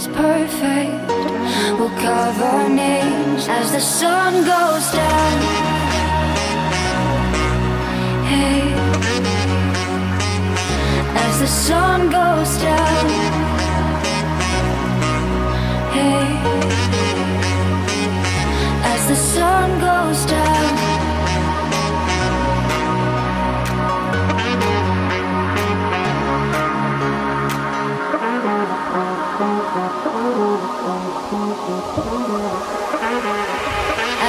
is perfect. We'll carve our names as the sun goes down. Hey, as the sun goes down.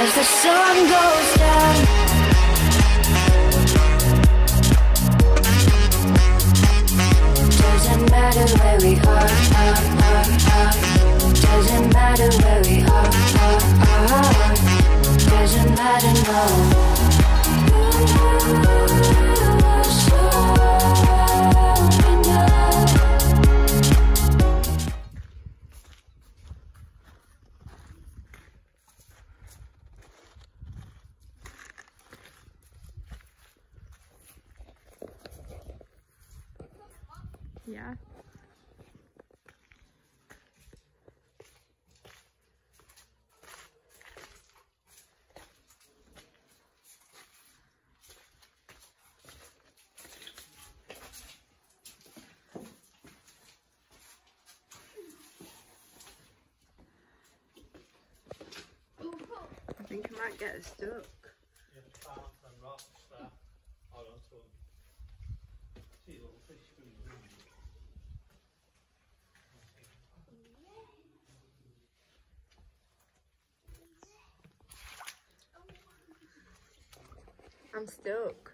As the sun goes down. Doesn't matter where we are, are, are, are. Doesn't matter where we are, are, are. Doesn't matter, no. Yeah. I think I might get stuck. I'm stuck.